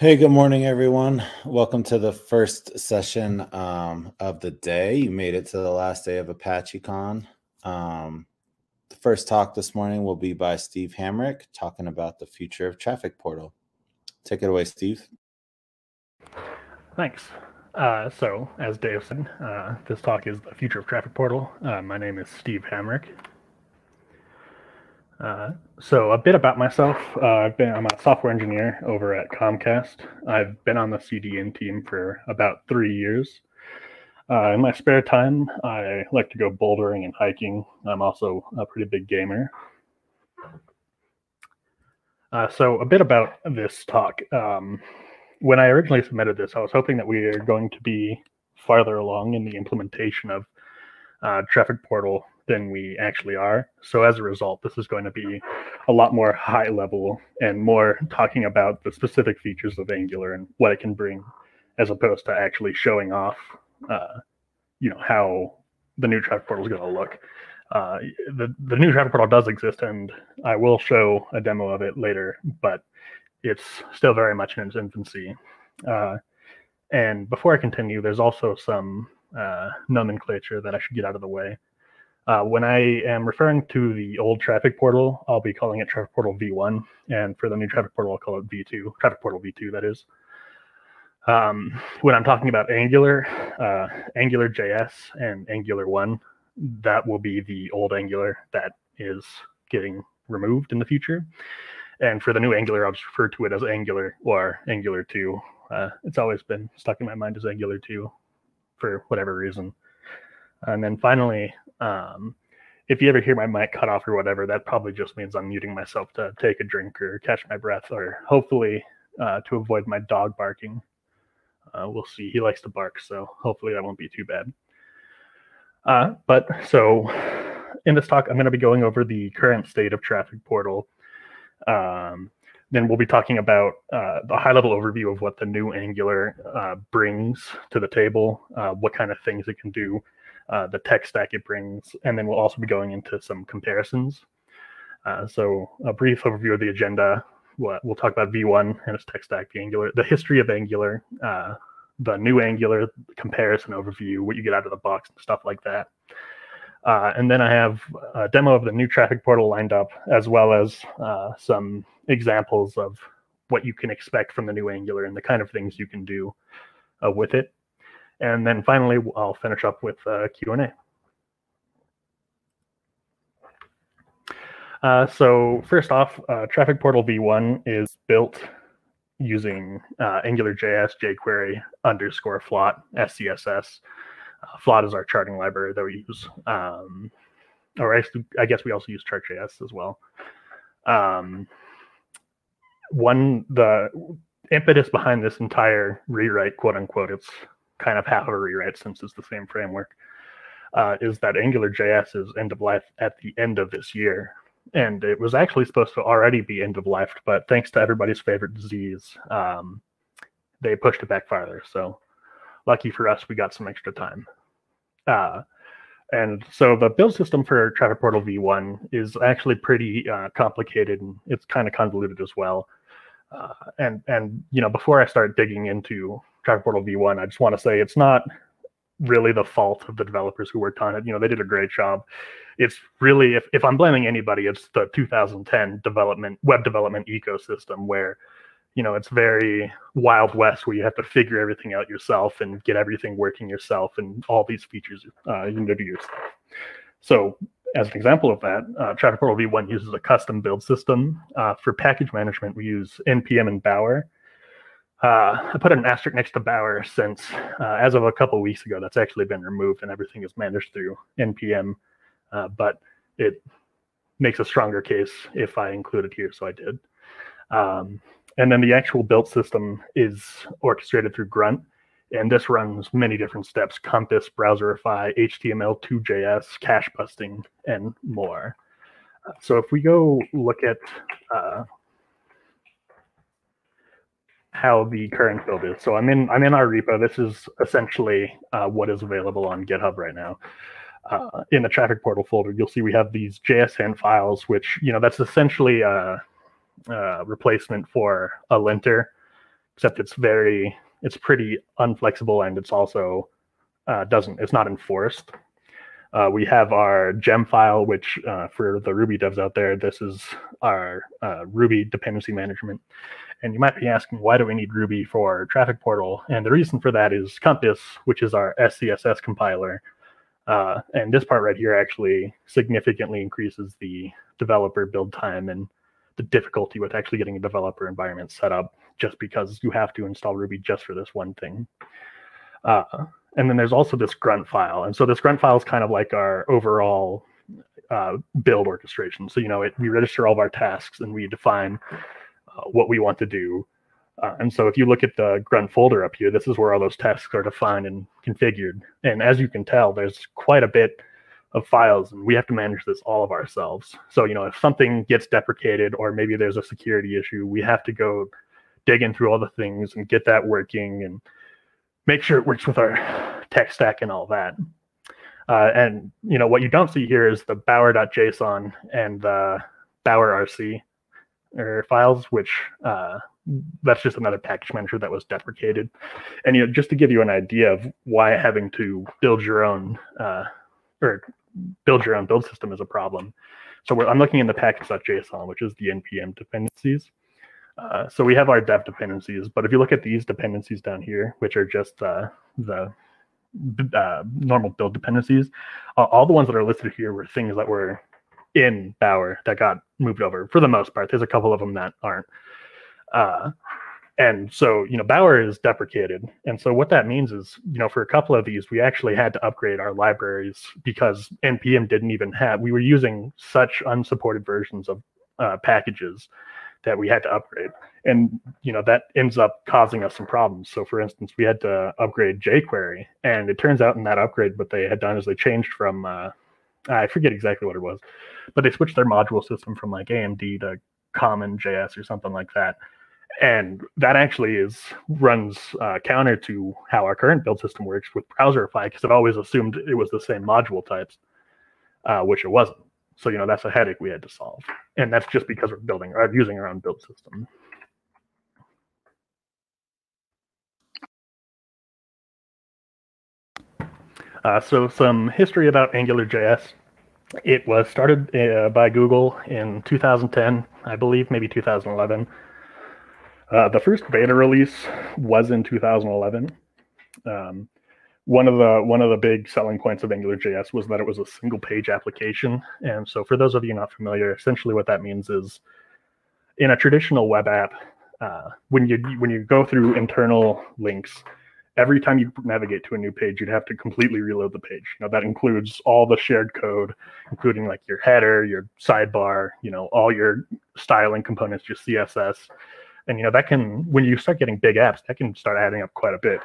Hey, good morning, everyone. Welcome to the first session um, of the day. You made it to the last day of ApacheCon. Um, the first talk this morning will be by Steve Hamrick, talking about the future of Traffic Portal. Take it away, Steve. Thanks. Uh, so, as Dave said, uh, this talk is the future of Traffic Portal. Uh, my name is Steve Hamrick. Uh, so a bit about myself. Uh, I've been I'm a software engineer over at Comcast. I've been on the CDN team for about three years. Uh, in my spare time, I like to go bouldering and hiking. I'm also a pretty big gamer. Uh, so a bit about this talk. Um, when I originally submitted this, I was hoping that we are going to be farther along in the implementation of uh, Traffic Portal than we actually are. So as a result, this is going to be a lot more high level and more talking about the specific features of Angular and what it can bring, as opposed to actually showing off, uh, you know, how the new traffic portal is going to look. Uh, the the new traffic portal does exist, and I will show a demo of it later, but it's still very much in its infancy. Uh, and before I continue, there's also some uh, nomenclature that I should get out of the way. Uh, when I am referring to the old traffic portal, I'll be calling it traffic portal v1. And for the new traffic portal, I'll call it v2, traffic portal v2, that is. Um, when I'm talking about Angular, uh, Angular JS and Angular 1, that will be the old Angular that is getting removed in the future. And for the new Angular, I'll just refer to it as Angular or Angular 2. Uh, it's always been stuck in my mind as Angular 2 for whatever reason. And then finally, um, if you ever hear my mic cut off or whatever, that probably just means I'm muting myself to take a drink or catch my breath, or hopefully uh, to avoid my dog barking. Uh, we'll see. He likes to bark, so hopefully that won't be too bad. Uh, but so in this talk, I'm going to be going over the current state of Traffic Portal. Um, then we'll be talking about uh, the high level overview of what the new Angular uh, brings to the table, uh, what kind of things it can do, uh, the tech stack it brings, and then we'll also be going into some comparisons. Uh, so a brief overview of the agenda. We'll, we'll, talk about V1 and its tech stack, the Angular, the history of Angular, uh, the new Angular comparison overview, what you get out of the box, and stuff like that. Uh, and then I have a demo of the new traffic portal lined up, as well as uh, some examples of what you can expect from the new Angular and the kind of things you can do uh, with it. And then finally, I'll finish up with uh, Q&A. Uh, so first off, uh, Traffic Portal v1 is built using AngularJS jQuery underscore Flot SCSS. Uh, Flot is our charting library that we use. Um, or I, guess we also use Chart.js as well. Um, one, the impetus behind this entire rewrite, quote unquote, it's kind of half a rewrite since it's the same framework, uh, is that AngularJS is end of life at the end of this year. And it was actually supposed to already be end of life, but thanks to everybody's favorite disease, um, they pushed it back farther. So lucky for us, we got some extra time. Uh, and so the build system for Traffic Portal v1 is actually pretty uh, complicated and it's kind of convoluted as well. Uh, and and you know before I start digging into Traffic Portal v1, I just want to say it's not really the fault of the developers who worked on it. You know, they did a great job. It's really, if, if I'm blaming anybody, it's the 2010 development, web development ecosystem where, you know, it's very wild west where you have to figure everything out yourself and get everything working yourself and all these features uh, you need to do yourself. So as an example of that, uh, Traffic Portal v1 uses a custom build system. Uh, for package management, we use NPM and Bower. Uh, I put an asterisk next to Bower since, uh, as of a couple of weeks ago, that's actually been removed and everything is managed through NPM. Uh, but it makes a stronger case if I include it here, so I did. Um, and then the actual build system is orchestrated through Grunt, and this runs many different steps: Compass, Browserify, HTML2JS, cache busting, and more. Uh, so if we go look at uh, how the current build is. So I'm in I'm in our repo. This is essentially uh, what is available on GitHub right now. Uh, in the traffic portal folder, you'll see we have these JSHint files, which you know that's essentially a, a replacement for a linter except it's very it's pretty unflexible and it's also uh, doesn't it's not enforced. Uh, we have our gem file, which uh, for the Ruby devs out there, this is our uh, Ruby dependency management. And you might be asking, why do we need Ruby for Traffic Portal? And the reason for that is Compass, which is our SCSS compiler. Uh, and this part right here actually significantly increases the developer build time and the difficulty with actually getting a developer environment set up just because you have to install Ruby just for this one thing. Uh, and then there's also this grunt file. And so this grunt file is kind of like our overall uh, build orchestration. So, you know, it, we register all of our tasks and we define uh, what we want to do. Uh, and so if you look at the grunt folder up here, this is where all those tasks are defined and configured. And as you can tell, there's quite a bit of files and we have to manage this all of ourselves. So, you know, if something gets deprecated or maybe there's a security issue, we have to go digging through all the things and get that working and make sure it works with our tech stack and all that. Uh, and you know what you don't see here is the bower.json and the bower.rc or files, which uh, that's just another package manager that was deprecated. And you know, just to give you an idea of why having to build your own uh, or build your own build system is a problem. So I'm looking in the package.json, which is the npm dependencies. Uh, so we have our dev dependencies, but if you look at these dependencies down here, which are just uh, the uh, normal build dependencies, all the ones that are listed here were things that were in Bower that got moved over for the most part. There's a couple of them that aren't. And so, you know, Bower is deprecated. And so what that means is, you know, for a couple of these, we actually had to upgrade our libraries because NPM didn't even have, we were using such unsupported versions of uh, packages that we had to upgrade. And you know that ends up causing us some problems. So for instance, we had to upgrade jQuery, and it turns out in that upgrade, what they had done is they changed from uh, I forget exactly what it was, but they switched their module system from like AMD to Common JS or something like that. And that actually is runs uh, counter to how our current build system works with Browserify because it always assumed it was the same module types, uh, which it wasn't. So, you know, that's a headache we had to solve. And that's just because we're building or using our own build system. Uh, so some history about AngularJS. It was started uh, by Google in 2010, I believe, maybe 2011. Uh, the first beta release was in 2011. Um, one of the one of the big selling points of AngularJS was that it was a single page application. And so for those of you not familiar, essentially what that means is in a traditional web app, uh, when you when you go through internal links, every time you navigate to a new page, you'd have to completely reload the page. Now that includes all the shared code, including like your header, your sidebar, you know, all your styling components, your CSS. And you know, that can when you start getting big apps, that can start adding up quite a bit.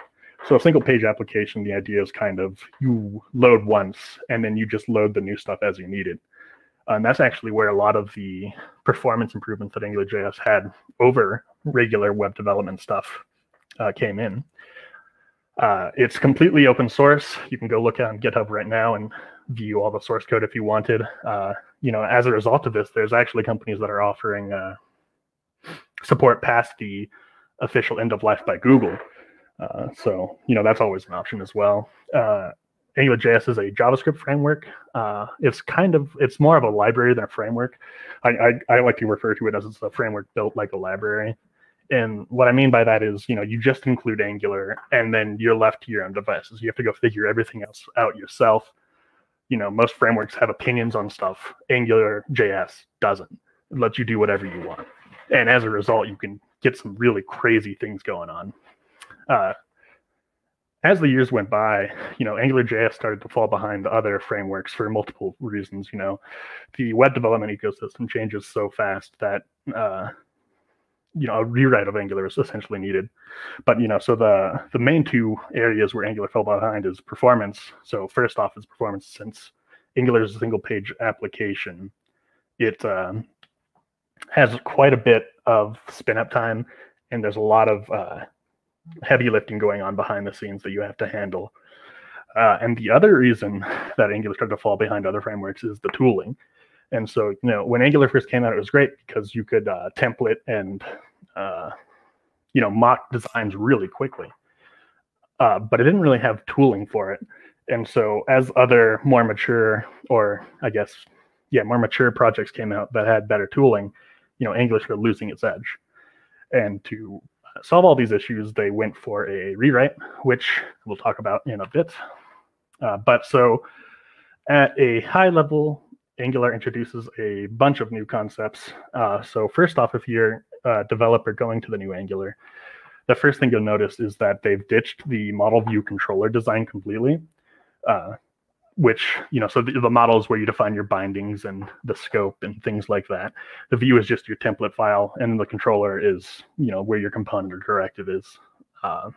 So a single page application, the idea is kind of you load once and then you just load the new stuff as you need it. And that's actually where a lot of the performance improvements that AngularJS had over regular web development stuff uh, came in. Uh, it's completely open source. You can go look on GitHub right now and view all the source code if you wanted. Uh, you know, as a result of this, there's actually companies that are offering uh, support past the official end of life by Google. Uh, so, you know, that's always an option as well. Uh, AngularJS is a JavaScript framework. Uh, it's kind of, it's more of a library than a framework. I, I, I, like to refer to it as it's a framework built like a library. And what I mean by that is, you know, you just include Angular and then you're left to your own devices. You have to go figure everything else out yourself. You know, most frameworks have opinions on stuff. Angular JS doesn't. It lets you do whatever you want. And as a result, you can get some really crazy things going on uh, as the years went by, you know, AngularJS started to fall behind the other frameworks for multiple reasons. You know, the web development ecosystem changes so fast that uh, you know a rewrite of Angular is essentially needed. But you know, so the the main two areas where Angular fell behind is performance. So first off, is performance since Angular is a single page application. It uh, has quite a bit of spin up time, and there's a lot of uh, heavy lifting going on behind the scenes that you have to handle. Uh, and the other reason that Angular started to fall behind other frameworks is the tooling. And so, you know, when Angular first came out, it was great because you could uh, template and uh, you know, mock designs really quickly. Uh, but it didn't really have tooling for it. And so as other more mature, or I guess, yeah, more mature projects came out that had better tooling, you know, Angular started losing its edge. And to solve all these issues, they went for a rewrite, which we'll talk about in a bit. Uh, but so at a high level, Angular introduces a bunch of new concepts. Uh, so first off, if you're a developer going to the new Angular, the first thing you'll notice is that they've ditched the model view controller design completely. Uh, which you know so the, the model is where you define your bindings and the scope and things like that. The view is just your template file and the controller is you know where your component or directive is uh,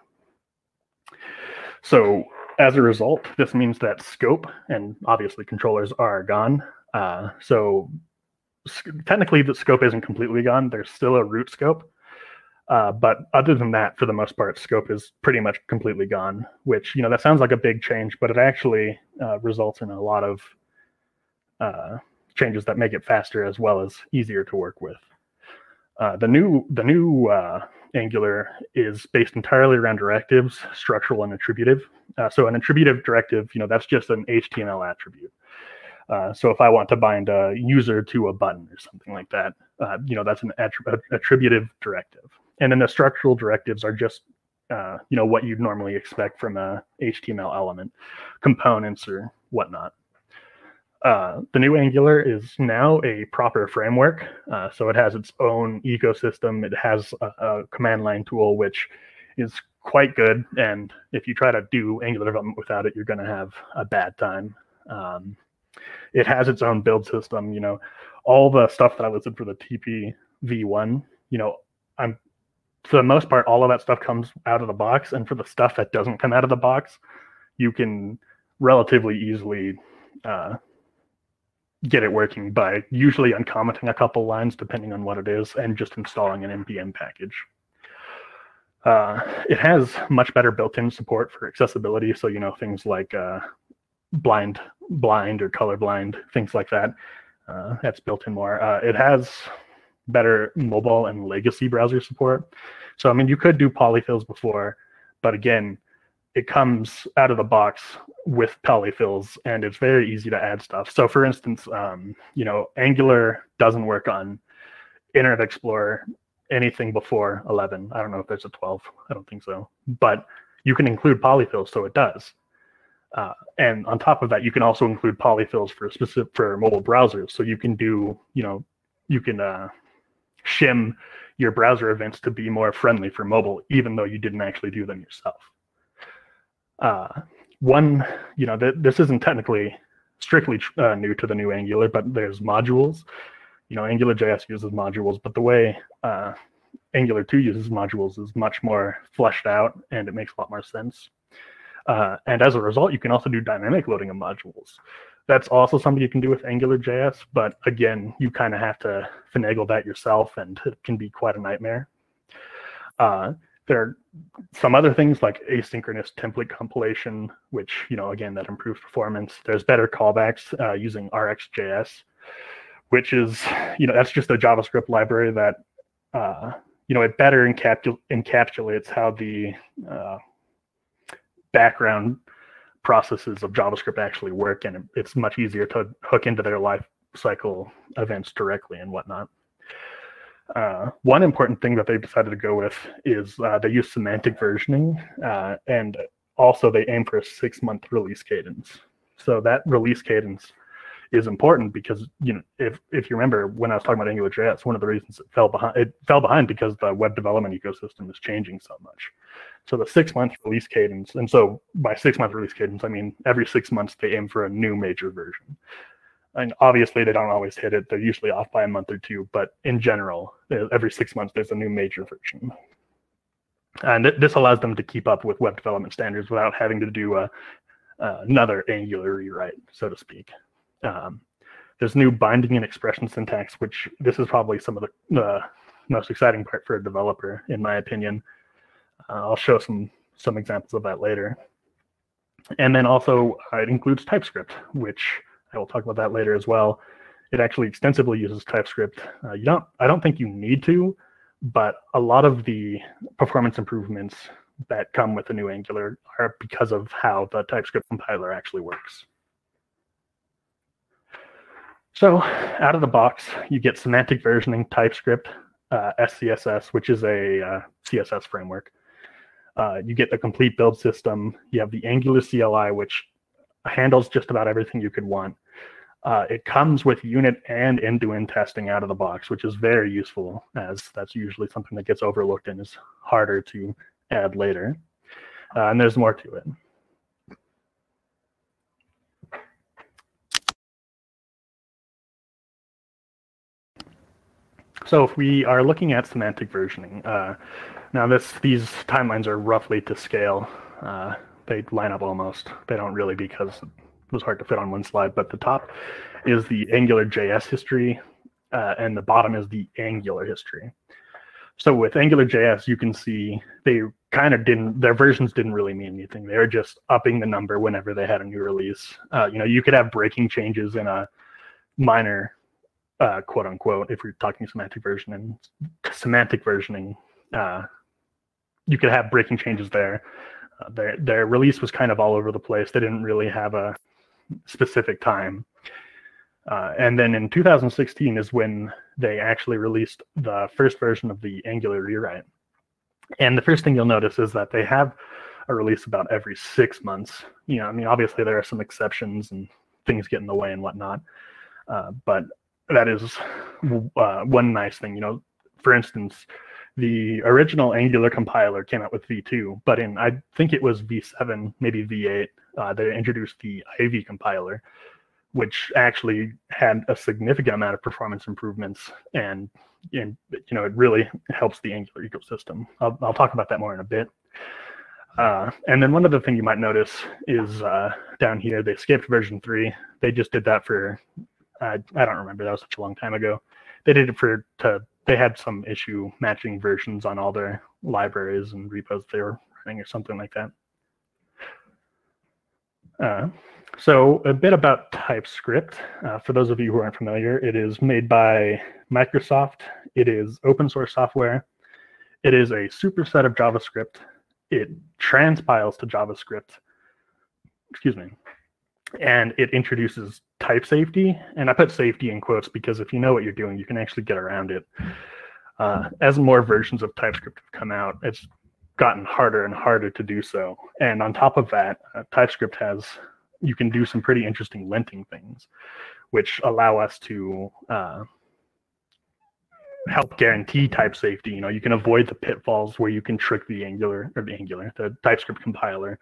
so as a result this means that scope and obviously controllers are gone uh, so technically the scope isn't completely gone. There's still a root scope uh, but other than that, for the most part, scope is pretty much completely gone. Which you know that sounds like a big change, but it actually uh, results in a lot of uh, changes that make it faster as well as easier to work with. Uh, the new the new uh, Angular is based entirely around directives, structural and attributive. Uh, so an attributive directive, you know, that's just an HTML attribute. Uh, so if I want to bind a user to a button or something like that, uh, you know, that's an attrib- attributive directive. And then the structural directives are just, uh, you know, what you'd normally expect from a HTML element, components or whatnot. Uh, the new Angular is now a proper framework. Uh, so it has its own ecosystem. It has a, a, command line tool, which is quite good. And if you try to do Angular development without it, you're going to have a bad time. Um, it has its own build system. You know, all the stuff that I listed for the TP v1, you know, for the most part, all of that stuff comes out of the box. And for the stuff that doesn't come out of the box, you can relatively easily uh, get it working by usually uncommenting a couple lines, depending on what it is, and just installing an npm package. Uh, it has much better built-in support for accessibility. So, you know, things like uh, blind, blind or colorblind, things like that. Uh, that's built in more. Uh, it has better mobile and legacy browser support. So I mean, you could do polyfills before, but again, it comes out of the box with polyfills, and it's very easy to add stuff. So for instance, um, you know, Angular doesn't work on Internet Explorer anything before 11. I don't know if there's a 12. I don't think so, but you can include polyfills, so it does. Uh, and on top of that, you can also include polyfills for specific for mobile browsers. So you can do, you know, you can uh, shim your browser events to be more friendly for mobile, even though you didn't actually do them yourself. Uh, one, you know, th- this isn't technically strictly uh, new to the new Angular, but there's modules. You know, Angular JS uses modules, but the way uh, Angular 2 uses modules is much more fleshed out and it makes a lot more sense. Uh, and as a result, you can also do dynamic loading of modules. That's also something you can do with AngularJS, but again, you kind of have to finagle that yourself, and it can be quite a nightmare. Uh, there are some other things like asynchronous template compilation, which you know again that improves performance. There's better callbacks uh, using RxJS, which is you know that's just a JavaScript library that uh, you know it better encapsul- encapsulates how the uh, background processes of JavaScript actually work, and it's much easier to hook into their life cycle events directly and whatnot. Uh, one important thing that they decided to go with is uh, they use semantic versioning, uh, and also they aim for a six-month release cadence. So that release cadence is important because you know if if you remember when I was talking about AngularJS, one of the reasons it fell behind it fell behind because the web development ecosystem is changing so much. So the six month release cadence, and so by six month release cadence, I mean every six months they aim for a new major version. And obviously they don't always hit it; they're usually off by a month or two. But in general, every six months there's a new major version. And this allows them to keep up with web development standards without having to do a, uh, another Angular rewrite, so to speak. Um, there's new binding and expression syntax, which this is probably some of the uh, most exciting part for a developer, in my opinion. Uh, I'll show some some examples of that later. And then also uh, it includes TypeScript, which I will talk about that later as well. It actually extensively uses TypeScript. Uh, you don't, I don't think you need to, but a lot of the performance improvements that come with the new Angular are because of how the TypeScript compiler actually works. So out of the box, you get semantic versioning TypeScript, uh, SCSS, which is a uh, CSS framework. Uh, you get the complete build system. You have the Angular CLI, which handles just about everything you could want. Uh, it comes with unit and end-to-end testing out of the box, which is very useful, as that's usually something that gets overlooked and is harder to add later. Uh, and there's more to it. So if we are looking at semantic versioning, uh, now this these timelines are roughly to scale. Uh, they line up almost. They don't really because it was hard to fit on one slide. But the top is the Angular JS history, uh, and the bottom is the Angular history. So with Angular JS, you can see they kind of didn't their versions didn't really mean anything. They were just upping the number whenever they had a new release. Uh, you know, you could have breaking changes in a minor uh, quote unquote, if you're talking semantic version and semantic versioning, uh, you could have breaking changes there. Uh, their their release was kind of all over the place. They didn't really have a specific time. Uh, and then in 2016 is when they actually released the first version of the Angular rewrite. And the first thing you'll notice is that they have a release about every six months. You know, I mean, obviously there are some exceptions and things get in the way and whatnot. Uh, but that is uh, one nice thing. You know, for instance, the original Angular compiler came out with V2, but in I think it was V7, maybe V8, uh, they introduced the Ivy compiler, which actually had a significant amount of performance improvements, and and you know it really helps the Angular ecosystem. I'll, I'll talk about that more in a bit. Uh, and then one other thing you might notice is uh, down here they skipped version three. They just did that for I, I don't remember. That was such a long time ago. They did it for to. They had some issue matching versions on all their libraries and repos they were running or something like that. Uh, so a bit about TypeScript. Uh, for those of you who aren't familiar, it is made by Microsoft. It is open source software. It is a superset of JavaScript. It transpiles to JavaScript. Excuse me and it introduces type safety. And I put safety in quotes because if you know what you're doing, you can actually get around it. Uh, as more versions of TypeScript have come out, it's gotten harder and harder to do so. And on top of that, uh, TypeScript has you can do some pretty interesting linting things, which allow us to uh, help guarantee type safety. You know, you can avoid the pitfalls where you can trick the Angular or the Angular, the TypeScript compiler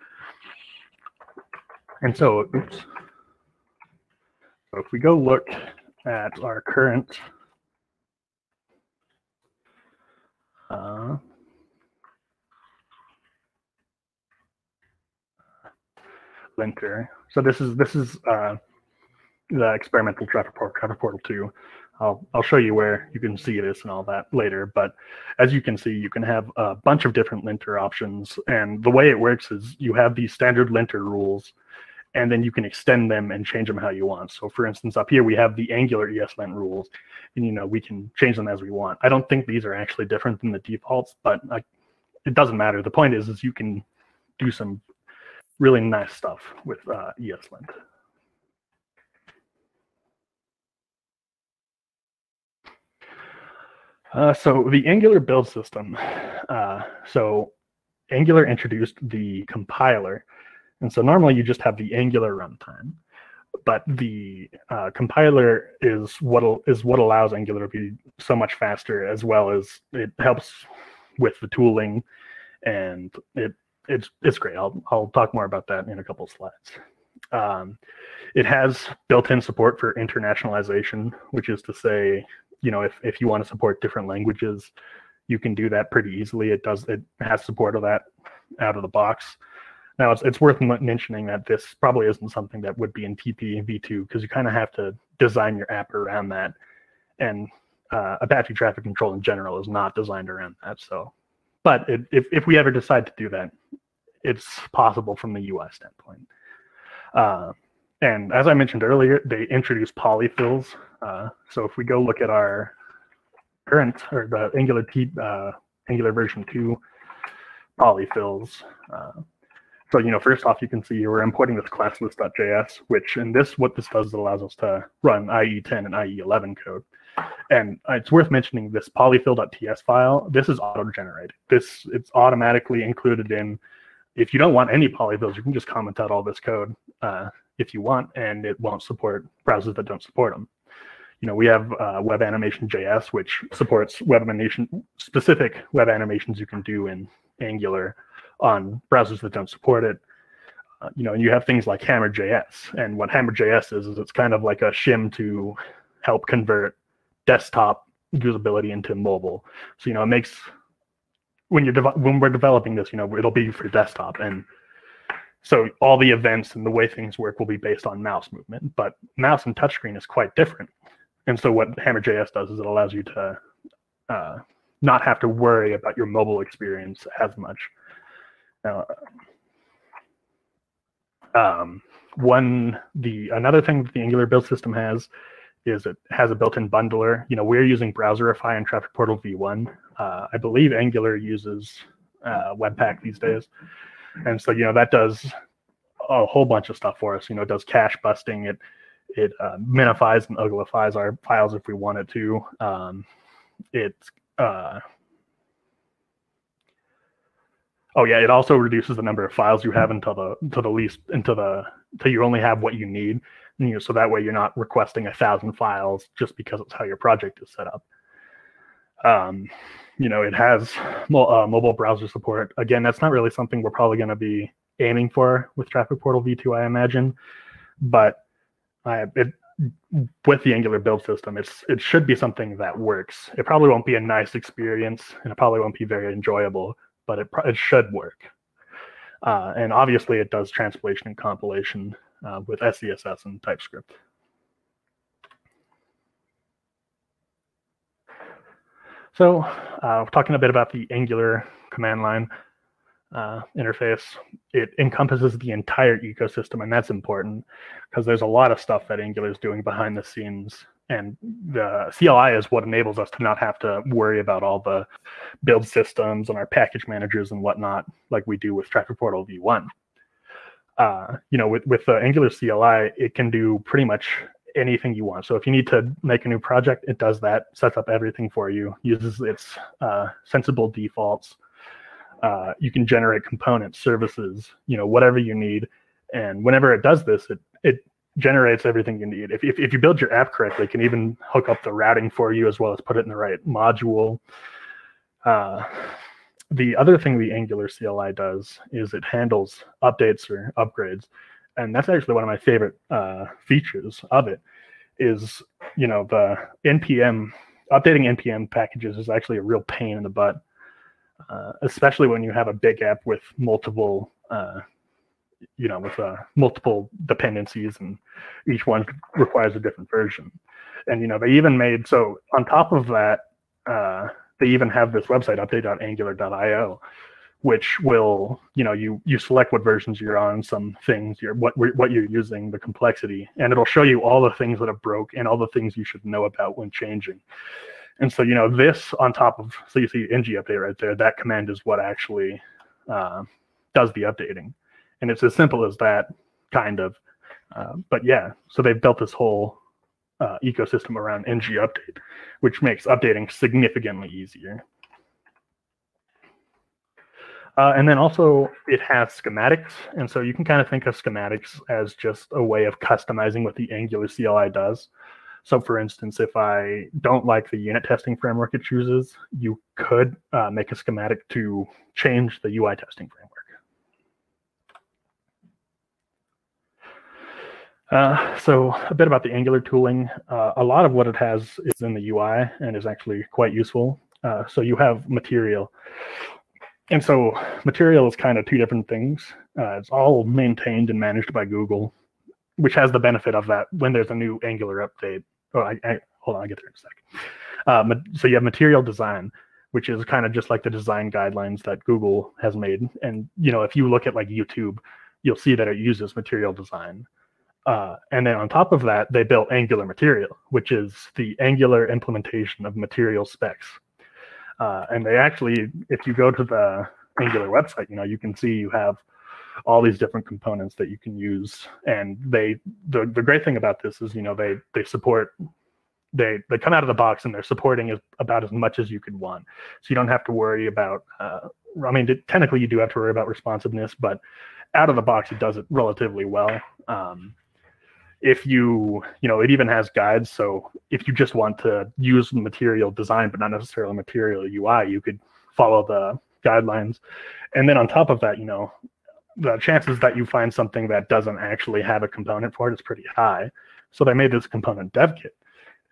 and so, oops. So if we go look at our current uh, linter. So this is this is uh, the experimental traffic portal, traffic portal two. I'll I'll show you where you can see this and all that later. But as you can see, you can have a bunch of different linter options, and the way it works is you have these standard linter rules and then you can extend them and change them how you want. So for instance, up here we have the Angular ESLint rules, and you know we can change them as we want. I don't think these are actually different than the defaults, but I, it doesn't matter. The point is, is you can do some really nice stuff with uh, ESLint. Uh, so the Angular build system. Uh, so Angular introduced the compiler, and so normally you just have the Angular runtime, but the uh, compiler is what is what allows Angular to be so much faster, as well as it helps with the tooling, and it it's it's great. I'll I'll talk more about that in a couple slides. Um, it has built-in support for internationalization, which is to say, you know, if if you want to support different languages, you can do that pretty easily. It does it has support of that out of the box. Now, it's, it's worth mentioning that this probably isn't something that would be in TP v2 because you kind of have to design your app around that. And uh, Apache traffic control in general is not designed around that. So, but it, if, if we ever decide to do that, it's possible from the UI standpoint. Uh, and as I mentioned earlier, they introduced polyfills. Uh, so if we go look at our current or the Angular T, uh, Angular version two polyfills. So, you know, first off, you can see we're importing this classlist.js, which in this, what this does, it allows us to run IE10 and IE11 code. And it's worth mentioning this polyfill.ts file. This is auto-generated. This it's automatically included in. If you don't want any polyfills, you can just comment out all this code uh, if you want, and it won't support browsers that don't support them. You know, we have uh, Web Animation JS, which supports web animation specific web animations you can do in Angular on browsers that don't support it. Uh, you know, and you have things like Hammer.js, and what Hammer.js is is it's kind of like a shim to help convert desktop usability into mobile. So you know, it makes when you're when we're developing this, you know, it'll be for desktop, and so all the events and the way things work will be based on mouse movement. But mouse and touchscreen is quite different, and so what Hammer.js does is it allows you to uh, not have to worry about your mobile experience as much. Now, um, one the another thing that the Angular build system has is it has a built-in bundler. You know, we're using Browserify and Traffic Portal v1. Uh, I believe Angular uses uh, Webpack these days, and so you know that does a whole bunch of stuff for us. You know, it does cache busting. It it uh, minifies and uglifies our files if we want it to. Um, it uh, oh yeah, it also reduces the number of files you have until the to the least until the until you only have what you need you know, so that way you're not requesting a thousand files just because it's how your project is set up. Um, you know, it has mo- uh, mobile browser support. Again, that's not really something we're probably going to be aiming for with Traffic Portal v2, I imagine. But I, it, with the Angular build system, it's it should be something that works. It probably won't be a nice experience, and it probably won't be very enjoyable, but it it should work. Uh, and obviously, it does translation and compilation uh, with SCSS and TypeScript. So uh, talking a bit about the Angular command line uh, interface, it encompasses the entire ecosystem, and that's important because there's a lot of stuff that Angular is doing behind the scenes. And the CLI is what enables us to not have to worry about all the build systems and our package managers and whatnot, like we do with Traffic Portal v1 uh, you know, with with the Angular CLI, it can do pretty much anything you want. So if you need to make a new project, it does that, sets up everything for you, uses its uh, sensible defaults. Uh, you can generate components, services, you know, whatever you need. And whenever it does this, it it generates everything you need. If, if, if you build your app correctly, it can even hook up the routing for you as well as put it in the right module. Uh, the other thing the Angular CLI does is it handles updates or upgrades, and that's actually one of my favorite uh, features of it. Is you know the npm updating npm packages is actually a real pain in the butt, uh, especially when you have a big app with multiple uh, you know with uh, multiple dependencies and each one requires a different version. And you know they even made so on top of that uh, they even have this website update.angular.io which will you know you you select what versions you're on some things you're what what you're using the complexity and it'll show you all the things that have broke and all the things you should know about when changing and so you know this on top of so you see ng update right there that command is what actually uh, does the updating and it's as simple as that kind of uh, but yeah so they've built this whole uh, ecosystem around ng update, which makes updating significantly easier. Uh, and then also it has schematics. And so you can kind of think of schematics as just a way of customizing what the Angular CLI does. So for instance, if I don't like the unit testing framework it chooses, you could uh, make a schematic to change the UI testing framework. Uh, so a bit about the Angular tooling. Uh, a lot of what it has is in the UI and is actually quite useful. Uh, so you have material. And so material is kind of two different things. Uh, it's all maintained and managed by Google, which has the benefit of that when there's a new Angular update. Oh, I, I, hold on, I'll get there in a sec. Uh, so you have material design, which is kind of just like the design guidelines that Google has made. And, you know, if you look at like YouTube, you'll see that it uses material design. Uh, and then on top of that, they built Angular Material, which is the Angular implementation of material specs. Uh, and they actually, if you go to the Angular website, you know, you can see you have all these different components that you can use. And they, the, the great thing about this is, you know, they, they support, they, they come out of the box and they're supporting as, about as much as you could want. So you don't have to worry about, uh, I mean, technically you do have to worry about responsiveness, but out of the box, it does it relatively well. Um, if you you know it even has guides. So if you just want to use material design but not necessarily material ui you could follow the guidelines. And then on top of that you know the chances that you find something that doesn't actually have a component for it is pretty high. So they made this component dev kit.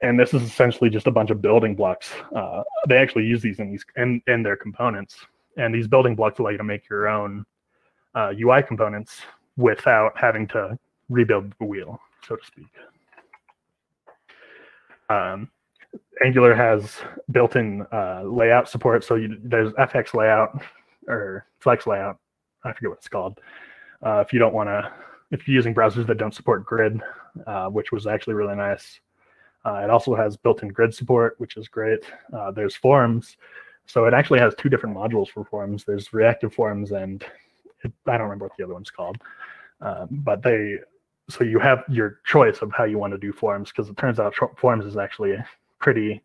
And this is essentially just a bunch of building blocks. Uh, they actually use these in these in, in their components. And these building blocks allow you to make your own uh, ui components without having to rebuild the wheel so to speak. Um, Angular has built-in uh, layout support, so you, there's FX layout or Flex layout. I forget what it's called. Uh, if you don't want to, if you're using browsers that don't support grid, uh, which was actually really nice. Uh, it also has built-in grid support, which is great. Uh, there's forms, so it actually has two different modules for forms. There's reactive forms and it, I don't remember what the other one's called, uh, but they so you have your choice of how you want to do forms because it turns out forms is actually pretty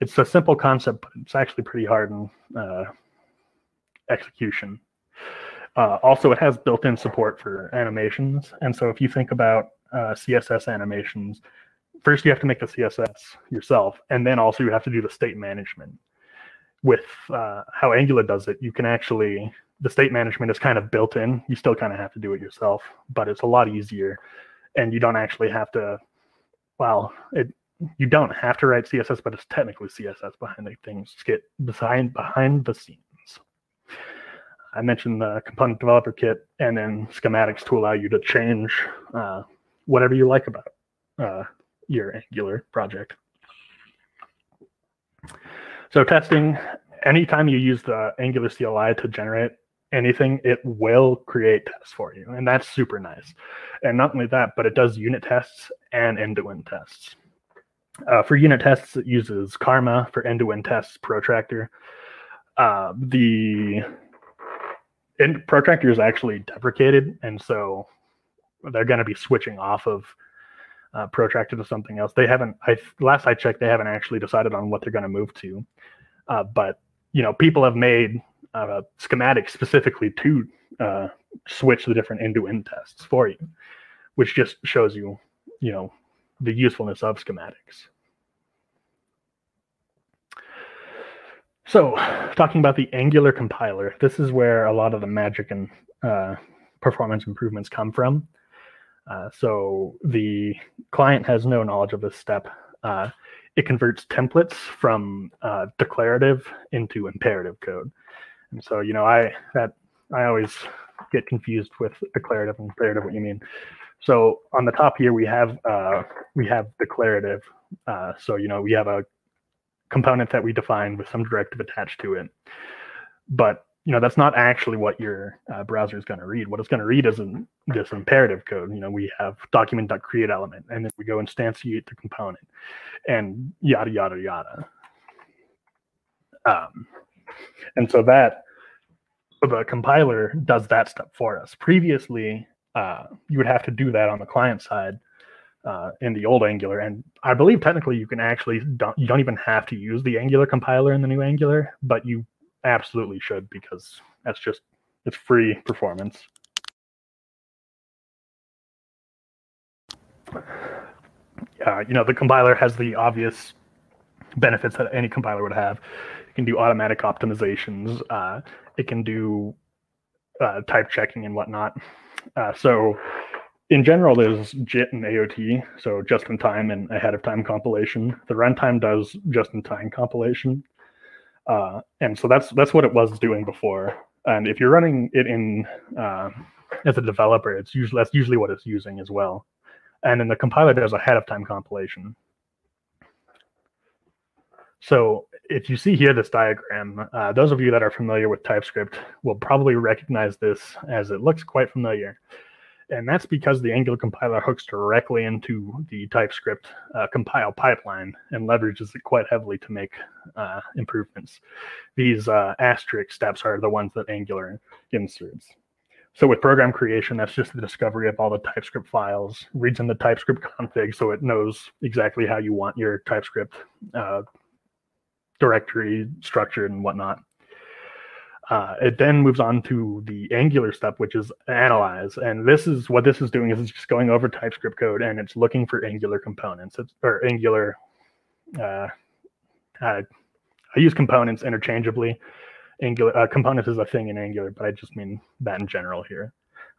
it's a simple concept but it's actually pretty hard in uh, execution. Uh, also it has built-in support for animations and so if you think about uh, css animations first you have to make the css yourself and then also you have to do the state management. With uh, how angular does it you can actually the state management is kind of built in. You still kind of have to do it yourself, but it's a lot easier, and you don't actually have to. Well, it you don't have to write CSS, but it's technically CSS behind the things get behind behind the scenes. I mentioned the component developer kit and then schematics to allow you to change uh, whatever you like about uh, your Angular project. So testing, anytime you use the Angular CLI to generate anything, it will create tests for you. And that's super nice. And not only that, but it does unit tests and end to end tests. Uh, for unit tests, it uses Karma. For end to end tests, Protractor. Uh, the end, Protractor is actually deprecated. And so they're going to be switching off of uh, Protractor to something else. They haven't, I last I checked, they haven't actually decided on what they're going to move to. Uh, but you know, people have made uh, schematic specifically to uh, switch the different end-to-end tests for you, which just shows you, you know, the usefulness of schematics. So, talking about the Angular compiler, this is where a lot of the magic and uh, performance improvements come from. Uh, so the client has no knowledge of this step. Uh, it converts templates from uh, declarative into imperative code. And so, you know, I that I always get confused with declarative and imperative. What you mean? So on the top here, we have uh, we have declarative. Uh, so you know, we have a component that we define with some directive attached to it. But you know, that's not actually what your uh, browser is going to read. What it's going to read is this imperative code. You know, we have document.create element, and then we go instantiate the component, and yada yada yada. Um, and so that the compiler does that step for us. Previously, uh, you would have to do that on the client side uh, in the old Angular, and I believe technically you can actually don't you don't even have to use the Angular compiler in the new Angular, but you absolutely should because that's just it's free performance. Uh, you know, the compiler has the obvious benefits that any compiler would have. It can do automatic optimizations. Uh, it can do uh, type checking and whatnot. Uh, so in general, there's JIT and AOT, so just in time and ahead of time compilation. The runtime does just in time compilation. Uh, and so that's that's what it was doing before. And if you're running it in uh, as a developer, it's usually that's usually what it's using as well. And then the compiler does ahead of time compilation. So if you see here this diagram, uh, those of you that are familiar with TypeScript will probably recognize this as it looks quite familiar. And that's because the Angular compiler hooks directly into the TypeScript uh, compile pipeline and leverages it quite heavily to make uh, improvements. These uh, asterisk steps are the ones that Angular inserts. So with program creation, that's just the discovery of all the TypeScript files, reads in the TypeScript config so it knows exactly how you want your TypeScript uh, directory structured and whatnot. Uh, it then moves on to the Angular step, which is analyze. And this is what this is doing is it's just going over TypeScript code and it's looking for Angular components it's, or Angular. Uh, uh, I use components interchangeably. Angular uh, components is a thing in Angular, but I just mean that in general here.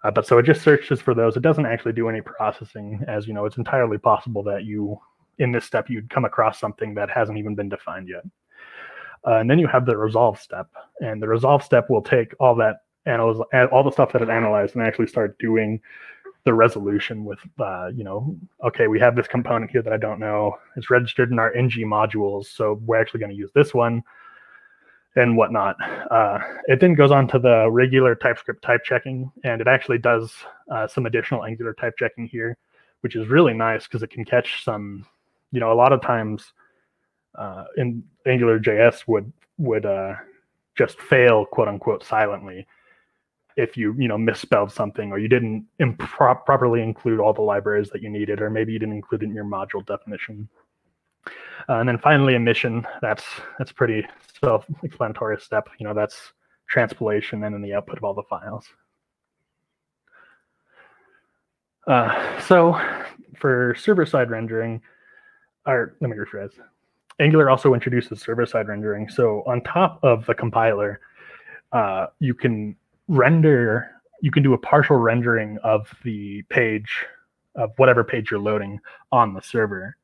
Uh, but so it just searches for those. It doesn't actually do any processing, as you know. It's entirely possible that you, in this step, you'd come across something that hasn't even been defined yet. Uh, and then you have the resolve step, and the resolve step will take all that analyze all the stuff that it analyzed and actually start doing the resolution with, uh, you know, okay, we have this component here that I don't know. It's registered in our ng modules, so we're actually going to use this one and whatnot. Uh, it then goes on to the regular TypeScript type checking, and it actually does uh, some additional Angular type checking here, which is really nice because it can catch some, you know, a lot of times uh, in Angular JS would would uh, just fail quote unquote silently if you you know misspelled something or you didn't impro- properly include all the libraries that you needed or maybe you didn't include it in your module definition. Uh, and then finally emission. That's that's pretty self-explanatory step. You know that's transpilation and then the output of all the files. Uh, so for server-side rendering or let me rephrase Angular also introduces server-side rendering. So on top of the compiler, uh, you can render, you can do a partial rendering of the page, of whatever page you're loading on the server.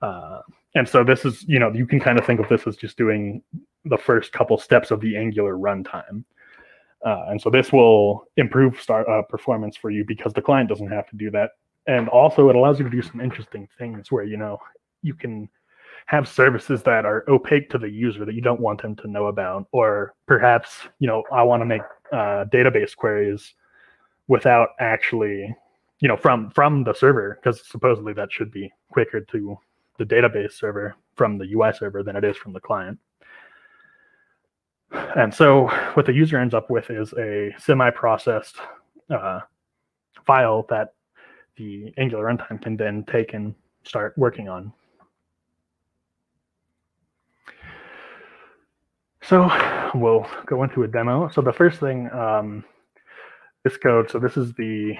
Uh, and so this is, you know, you can kind of think of this as just doing the first couple steps of the Angular runtime. Uh, and so this will improve start, uh, performance for you because the client doesn't have to do that. And also it allows you to do some interesting things where, you know, you can have services that are opaque to the user that you don't want them to know about or perhaps you know i want to make uh, database queries without actually you know from from the server because supposedly that should be quicker to the database server from the ui server than it is from the client. And so what the user ends up with is a semi-processed uh, file that the angular runtime can then take and start working on So we'll go into a demo. So the first thing, um, this code, so this is the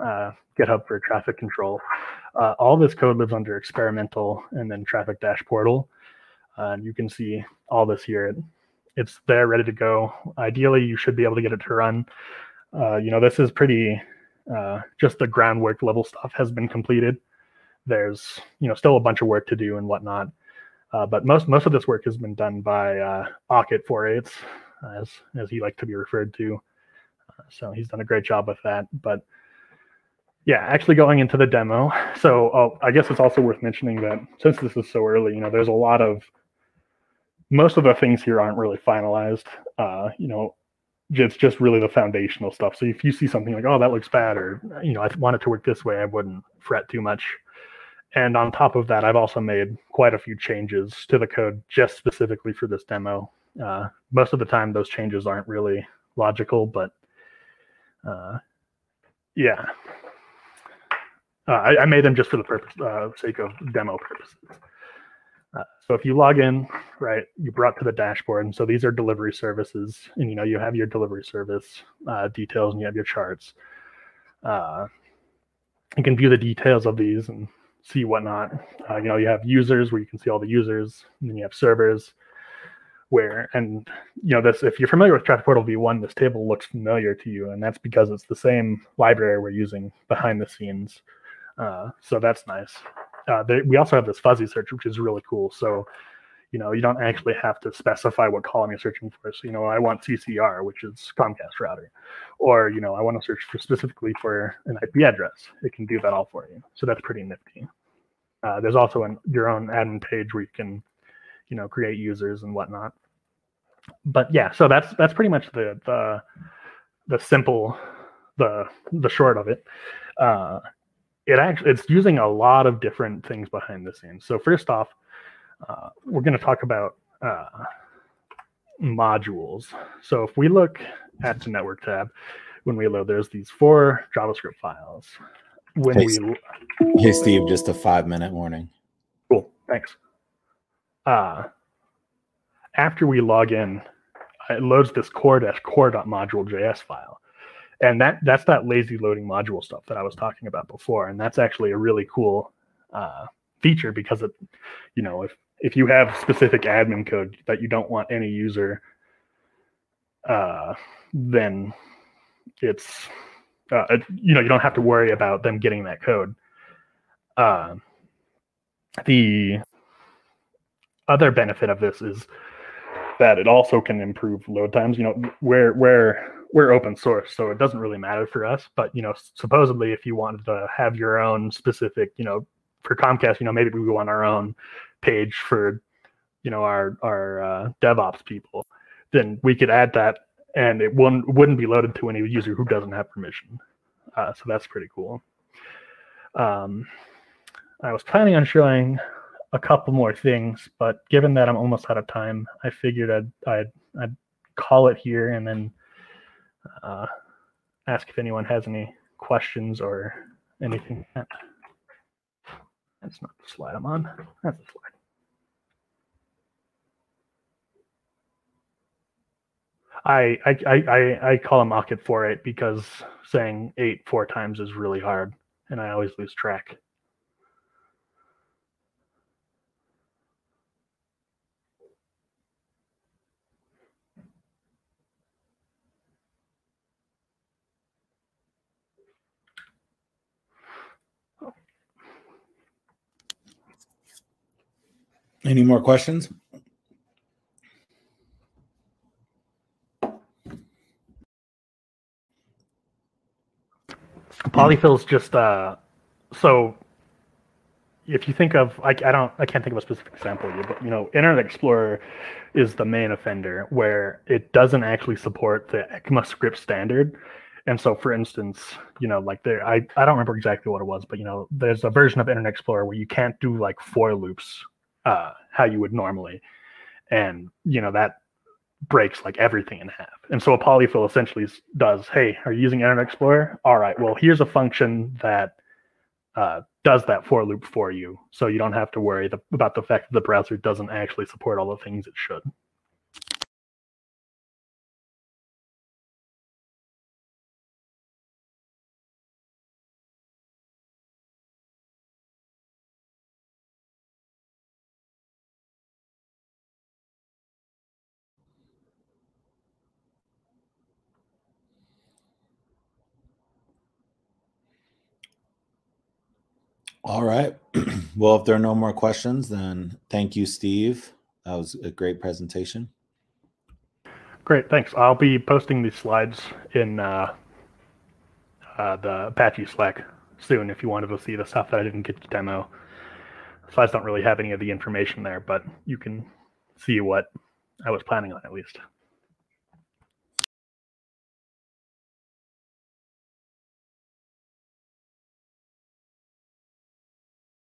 uh, GitHub for traffic control. Uh, all this code lives under experimental and then traffic dash portal. Uh, you can see all this here. It's there ready to go. Ideally, you should be able to get it to run. Uh, you know, this is pretty, uh, just the groundwork level stuff has been completed. There's, you know, still a bunch of work to do and whatnot. Uh, but most most of this work has been done by uh, Ocket 48, as as he liked to be referred to. Uh, so he's done a great job with that. But yeah, actually going into the demo. So uh, I guess it's also worth mentioning that since this is so early, you know, there's a lot of most of the things here aren't really finalized. Uh, you know, it's just really the foundational stuff. So if you see something like, oh, that looks bad, or you know, I want it to work this way, I wouldn't fret too much. And on top of that, I've also made quite a few changes to the code just specifically for this demo. Uh, most of the time, those changes aren't really logical, but uh, yeah, uh, I, I, made them just for the purpose, uh, sake of demo purposes. Uh, so if you log in, right, you brought to the dashboard, and so these are delivery services, and you know you have your delivery service uh, details, and you have your charts. you can view the details of these and see whatnot. Uh, you know, you have users where you can see all the users, and then you have servers where, and you know, this if you're familiar with Traffic Portal V1, this table looks familiar to you, and that's because it's the same library we're using behind the scenes. Uh, so that's nice. Uh, they, we also have this fuzzy search, which is really cool. So you know, you don't actually have to specify what column you're searching for. So, you know, I want CCR, which is Comcast router, or, you know, I want to search for specifically for an IP address. It can do that all for you. So that's pretty nifty. Uh, there's also an, your own admin page where you can, you know, create users and whatnot. But yeah, so that's that's pretty much the the the simple the the short of it, uh, it actually it's using a lot of different things behind the scenes. So first off, uh, we're going to talk about uh, modules. So if we look at the network tab, when we load, there's these four JavaScript files. When Hey, we Hey, Steve, just a five minute warning. Cool. Thanks. Uh, after we log in, it loads this core-core.module.js file. And that that's that lazy loading module stuff that I was talking about before. And that's actually a really cool uh, feature because it, you know, if if you have specific admin code that you don't want any user, uh, then it's uh, you know you don't have to worry about them getting that code. Uh, the other benefit of this is that it also can improve load times. You know, we're we're we're open source, so it doesn't really matter for us. But you know, supposedly, if you wanted to have your own specific, you know, for Comcast, you know, maybe we want our own page for, you know, our our uh, DevOps people, then we could add that, and it wouldn't wouldn't be loaded to any user who doesn't have permission. Uh, so that's pretty cool. Um, I was planning on showing a couple more things, but given that I'm almost out of time, I figured I'd I'd, I'd call it here and then uh, ask if anyone has any questions or anything. That's not the slide I'm on. That's the slide. I I I I, call them Ocket 48 because saying eight four times is really hard, and I always lose track. Any more questions? Polyfill's just uh so if you think of I, I don't I can't think of a specific example but you know, Internet Explorer is the main offender where it doesn't actually support the ECMAScript standard. And so for instance, you know, like there I, I don't remember exactly what it was, but you know, there's a version of Internet Explorer where you can't do like for loops uh how you would normally. And you know, that breaks like everything in half. And so a polyfill essentially does, hey, are you using Internet Explorer? All right, well, here's a function that uh, does that for loop for you. So you don't have to worry the, about the fact that the browser doesn't actually support all the things it should. All right. well, if there are no more questions, then thank you, Steve. That was a great presentation. Great, thanks. I'll be posting these slides in uh, uh, the Apache Slack soon if you wanted to see the stuff that I didn't get to demo. Slides don't really have any of the information there, but you can see what I was planning on at least.